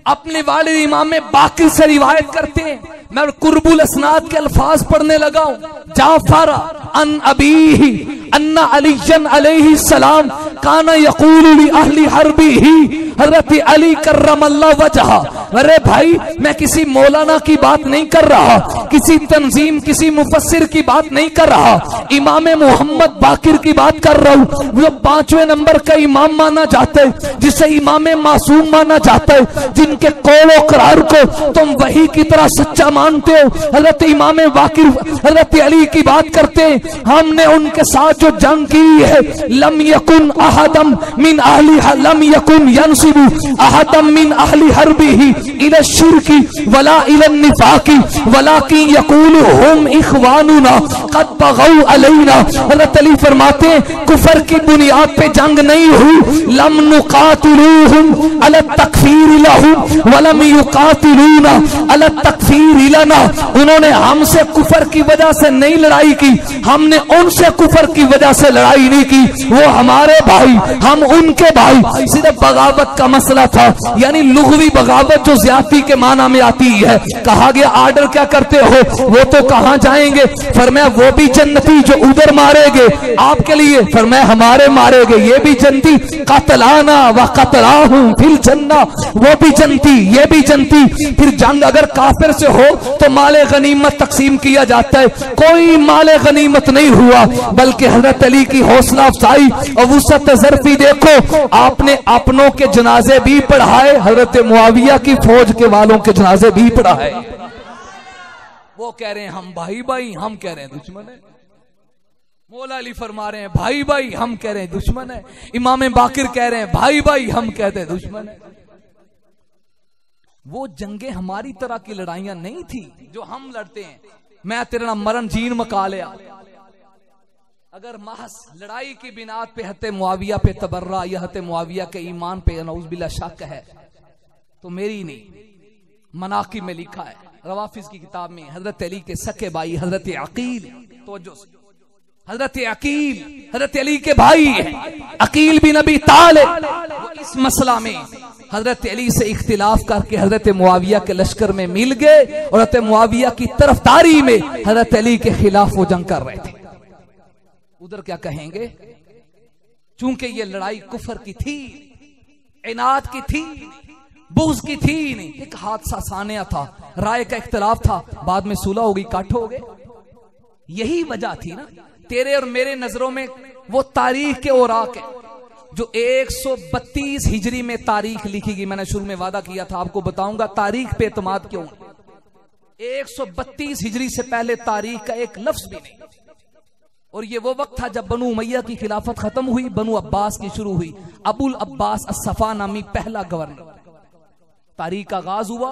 अपने वाले इमाम बाकी से रिवायत करते हैं। मैं कुरबुल असनाद के अल्फाज पढ़ने लगा हूँ। जाफ़र अन अबी अन्ना अली जन अलैहि सलाम, काना यकूल अहली हरबी ही हज़रत अली करम वजह। अरे भाई, मैं किसी मौलाना की बात नहीं कर रहा, किसी तंजीम किसी मुफसर की बात नहीं कर रहा। इमाम मोहम्मद बाकिर की बात कर रहा हूँ। जो पाँचवें नंबर का इमाम माना जाता है, जिसे इमाम मासूम माना जाता है, जिनके कौलो करार को तुम वही की तरह सच्चा मानते हो। हज़रत इमाम वाकिर, हज़रत अली की बात करते हैं, हमने उनके साथ जो जंग की है, लम यकुन अहदम मिन अहली लम यकुन यनसिबु अहदम मिन अहली हरबी ही इला शिरकी वला इला निफाकी वला की यकूल हम इखवानुना कद बगौ अलैना। हज़रत अली फरमाते हैं, कुफर की बुनियाद पे जंग नहीं हुई लम नुकातिलूहुम अला तकफीर लहुम वलम युकातिलूना अला तकफीर कतीलना उन्होंने हमसे कुफर की वजह से नहीं लड़ाई की हमने उनसे कुफर की वजह से लड़ाई नहीं की वो हमारे भाई हम उनके भाई सिर्फ़ बगावत का मसला था यानी लुगवी बगावत जो ज़्यादा के माना में आती है कहा गया आर्डर क्या करते हो वो तो कहाँ जाएँगे फरमाया वो भी जन्नती जो उधर मारेगे आपके लिए फरमाया हमारे मारेगे ये भी जनती कतलाना व कतलाहू फिर जन्ना, वो भी जनती, ये भी जनती। फिर जंग अगर काफिर से हो तो माले गनीमत तकसीम किया जाता है। कोई माले गनीमत नहीं हुआ, बल्कि हज़रत अली की हौसला अफजाई और वसत जरफी देखो, आपने अपनों के जनाजे भी पढ़ाए, हज़रत मुआविया की फौज के वालों के जनाजे भी पढ़ाए। वो कह रहे हैं, हम भाई भाई हम कह रहे हैं, दुश्मन है। मौला अली फरमा रहे हैं, भाई भाई, हम कह रहे हैं दुश्मन है। इमाम बाकिर कह रहे हैं, भाई भाई, हम कहते हैं दुश्मन है। वो जंगे हमारी तरह की लड़ाइयाँ नहीं थी जो हम लड़ते हैं। मैं तेरा मरण जीन मका लिया। अगर महस लड़ाई की बिनाद पे हते मुआविया पे तबर्रा, या हते मुआविया के ईमान पे नौजबिल्ला शक है तो मेरी नहीं। मनाकी में लिखा है, रवाफिज की किताब में, हज़रत अली के सके भाई, हज़रत अकील तो हज़रत अकील, हज़रत अली के भाई अकील भी नबी ताल इस मसला में हज़रत अली से इख्तिलाफ करके हज़रत मुआविया के लश्कर में मिल गए और हज़रत मुआविया की तरफदारी में हज़रत अली के खिलाफ वो जंग कर रहे थे। उधर क्या कहेंगे? चूँकि ये लड़ाई कुफर की थी, इनाद की थी, बुज की थी नहीं, एक हादसा सानिया था, राय का इख्तलाफ था। बाद में सुलह होगी काठ हो गए। यही वजह थी ना तेरे और मेरे नज़रों में वो तारीख के ओराक है, जो 132 हिजरी में तारीख लिखी गई। मैंने शुरू में वादा किया था, आपको बताऊँगा तारीख पे एतमाद क्यों 132 हिजरी से पहले तारीख का एक लफ्ज भी नहीं। और ये वो वक्त था जब बनु मैया की खिलाफत खत्म हुई, बनु अब्बास की शुरू हुई। अबुल अब्बास असफा नामी पहला गवर्नर। तारीख का आगाज़ हुआ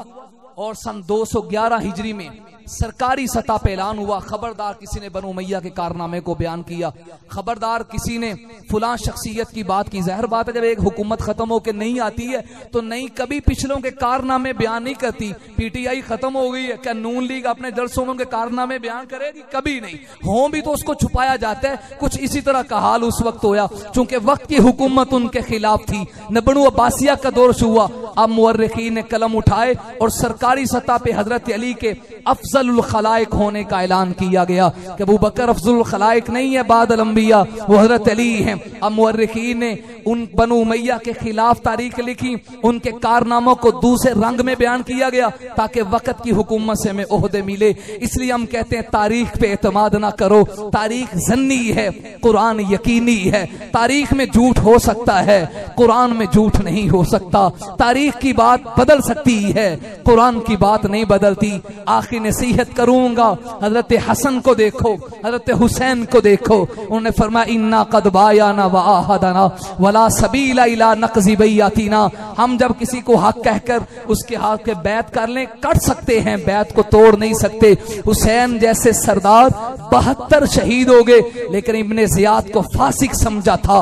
और सन 211 हिजरी में सरकारी सतह पे ऐलान हुआ। खबरदार किसी ने बनो मैया के कारनामे को बयान किया। खबरदार किसी ने फुला शख्सियत की बात की। जहर बात है जब एक हुकूमत खत्म होकर नहीं आती है तो नहीं कभी पिछलों के कारनामे बयान नहीं करती। पीटीआई खत्म हो गई है, क्या नून लीग अपने दरसों उनके कारनामे बयान करेगी? कभी नहीं। हो भी तो उसको छुपाया जाता है। कुछ इसी तरह का हाल उस वक्त होया, चूँकि वक्त की हुकूमत उनके खिलाफ थी। न बनु अब्बासिया का दौर हुआ। अब मुर्रखी ने कलम उठाए और सरकारी सतह पे हज़रत अली के अफजल अफजल खलाइक होने का ऐलान किया गया कि अबू बकर अफजल खलाइक नहीं है बादल अम्बिया वो हज़रत अली हैं। अब मुर्रखीन ने उन बनु मैया के खिलाफ तारीख लिखी, उनके कारनामों को दूसरे रंग में बयान किया गया ताकि वक्त की हुकूमत से हमें ओहदे मिले। इसलिए हम कहते हैं, तारीख पे एतमाद ना करो। तारीख जन्नी है, कुरान यकीनी है। तारीख में झूठ हो सकता है, कुरान में झूठ नहीं हो सकता। तारीख की बात बदल सकती है, कुरान की बात नहीं बदलती। आखिर नसीहत नसीहत करूँगा। हज़रत हसन को देखो, हज़रत हुसैन को देखो। उन्होंने फरमाया, इन्ना कदबाया ना वाहदना वला सबीला इला नकजीबैयातीना हम जब किसी को हक कहकर उसके हाथ के बैत कर लें कर सकते हैं, बैत को तोड़ नहीं सकते। हुसैन जैसे सरदार बहत्तर शहीद हो गए, लेकिन इब्ने जियाद को फासिक समझा था,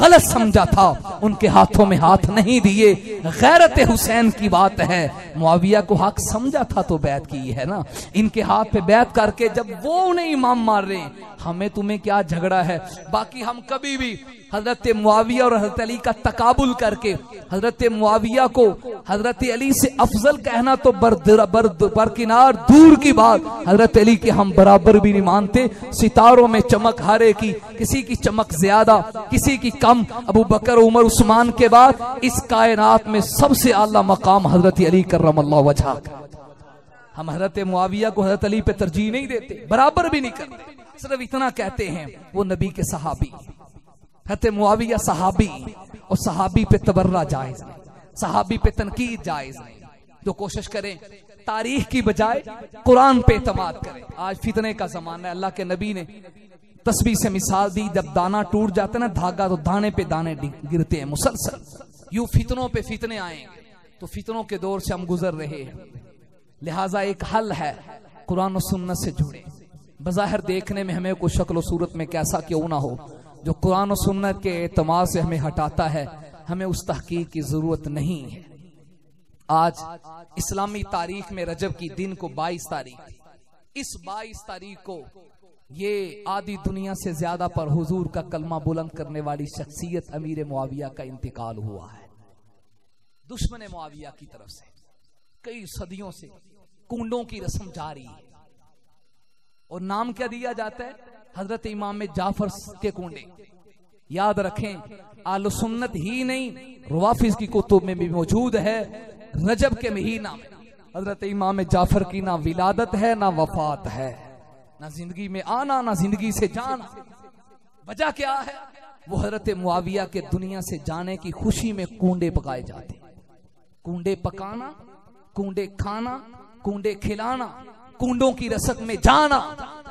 गलत समझा था। उनके हाथों में हाथ नहीं दिए। गैरत हुसैन की बात है। मुआविया को हक समझा था तो बैत की है ना। इनके हाथ पे बैत करके जब वो उन्हें इमाम मार रहे हैं, हमें तुम्हें क्या झगड़ा है? बाकी हम कभी भी हज़रत मुआविया और हज़रत अली का तकाबुल करके, हज़रत मुआविया को, हज़रत अली से अफजल कहना तो बरकिनार दूर की बात। हज़रत अली के हम बराबर भी नहीं मानते। सितारों में चमक हारे की, किसी की चमक ज़्यादा, किसी की कम। अबू बकर, उमर, उस्मान के बाद इस कायनात में सबसे आला मकाम हज़रत अली कर वजह हम हज़रत मुआविया को हज़रत अली पे तरजीह नहीं देते, बराबर भी नहीं करते। सिर्फ़ इतना कहते हैं, वो नबी के सहाबी। हत मुआविया सहाबी और सहाबी पे तबर्रा जायज़ नहीं सहाबी पे तनकीद जायज़ नहीं तो कोशिश करें, तारीख की बजाय कुरान पे एतमाद करें। आज फितने का जमाना है, अल्लाह के नबी ने तस्वीर से मिसाल दी, जब दाना टूट जाता है ना, धागा तो दाने पे दाने गिरते हैं, मुसलसल। यू फितनों पे फितने आए तो फितनों के दौर से हम गुजर रहे हैं। लिहाजा एक हल है कुरान सुन्नत से जुड़े। बज़ाहिर देखने में हमें कोई शक्ल सूरत में कैसा क्यों ना हो, जो कुरान सुन्नत के अतमाद से हमें हटाता है, हमें उस तहकीक की ज़रूरत नहीं है। आज इस्लामी तारीख में रजब की दिन को 22 तारीख इस 22 तारीख को ये आदि दुनिया से ज़्यादा पर हुजूर का कलमा बुलंद करने वाली शख्सियत अमीर मुआविया का इंतकाल हुआ है। दुश्मन मुआविया की तरफ़ से, कई सदियों से कुंडों की रस्म जारी है। और नाम क्या दिया जाता है? हज़रत इमाम जाफ़र के कुंडे। याद रखें, आलो सुन्नत ही नहीं, रुवाफिज की कुतुब में भी मौजूद है, रजब के में हज़रत इमाम जाफ़र की ना विलादत है, ना वफात है। ना ज़िंदगी में आना, ना ज़िंदगी से जाना। वजह क्या है? वो हज़रत मुआविया के दुनिया से जाने की खुशी में कुंडे पकाए जाते कुंडे पकाना, कुंडे खाना कुंडे खिलाना, कुंडों की रसक में जाना,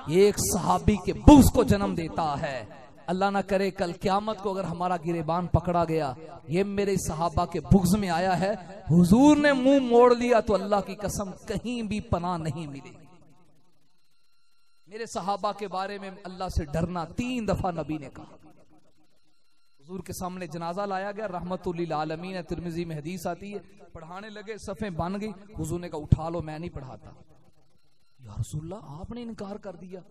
एक सहाबी के बुज को जन्म देता है। अल्लाह ना करे कल क्यामत को अगर हमारा गिरेबान पकड़ा गया, ये मेरे सहाबा के बुग्ज में आया है, हुजूर ने मुँह मोड़ लिया तो अल्लाह की कसम कहीं भी पना नहीं मिली। मेरे सहाबा के बारे में अल्लाह से डरना तीन दफ़ा नबी ने कहा। हुजूर के सामने जनाजा लाया गया। रहमतुल्लिल आलमीन, तिरमिजी में हदीस आती है। पढ़ाने लगे, सफ़े बन गई। हुजूर ने कहा, उठा लो, मैं नहीं पढ़ाता। या रसूल्ला आपने इनकार कर दिया।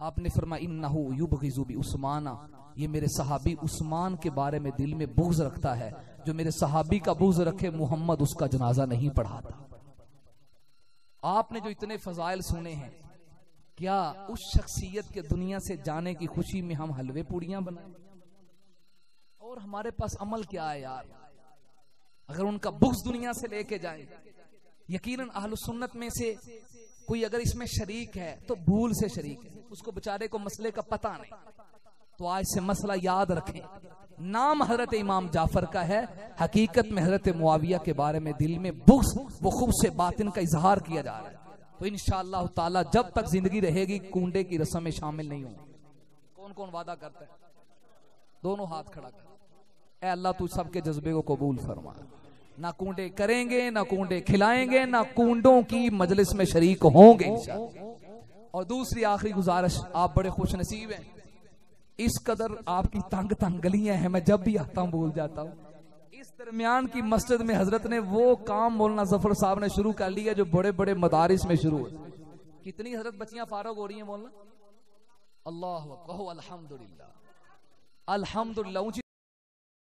आपने फरमाया, इन्नहु युबगिजुबी उस्माना। ये मेरे सहाबी उस्मान के बारे में दिल में बुग्ज रखता है। जो मेरे सहाबी का बुग्ज रखे, मोहम्मद उसका जनाजा नहीं पढ़ाता। आपने जो इतने फजाइल सुने हैं, क्या उस शख्सियत के दुनिया से जाने की खुशी में हम हलवे पूड़ियाँ बनाए? और हमारे पास अमल क्या है यार? अगर उनका बुक्स दुनिया से लेके जाए, यकीनन अहल सुन्नत में से कोई अगर इसमें शरीक है तो भूल से शरीक है। उसको बेचारे को मसले का पता नहीं। तो आज से मसला याद रखें। नाम हज़रत इमाम जाफ़र का है। हकीकत में हज़रत मुआविया के बारे में दिल में बुक्स, वो खूब से बातिन का इजहार किया जा रहा है। तो इन ताला जब तक ज़िंदगी रहेगी, कुंडे की रस्म में शामिल नहीं होंगे। कौन कौन वादा करता है? दोनों हाथ खड़ा कर। अल्लाह तू सबके जज्बे को कबूल फरमा। ना कुंडे करेंगे, ना कुंडे खिलाएँगे, ना कुंडों की मजलिस में शरीक होंगे और दूसरी आखिरी गुजारिश, आप बड़े खुश नसीब हैं। इस कदर आपकी तंग तंग गलियाँ हैं, मैं जब भी आता हूँ बोल जाता हूँ। इस दरमियान की मस्जिद में हज़रत ने वो काम मौलाना ज़फ़र साहब ने शुरू कर लिया जो बड़े बड़े मदारिस में शुरू है कितनी हज़रत बच्चियाँ फारग हो रही हैं मौलाना? अल्लाह अल्हम्दुलिल्लाह अल्हम्दुलिल्लाह, ऊँची